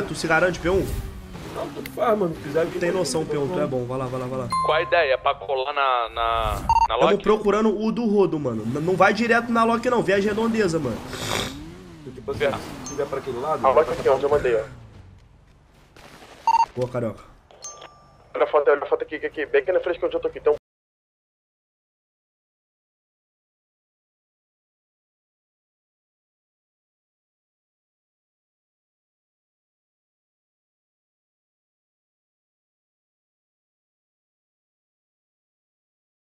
Ah, tu se garante, P1? Não, tudo faz, mano. quiser quiser, Tem noção, P1, tu é bom. Vai lá, vai lá, vai lá. Qual a ideia? É pra colar na, na, na Tamo procurando o do rodo, mano. Não vai direto na Loki, não. Vê a redondeza, mano. Tipo assim, se tiver pra aquele lado. A loja aqui, onde eu mandei, ó. Boa, carioca. Olha a foto, olha a foto aqui, aqui, aqui. Bem aqui na frente que onde eu tô aqui. Tem um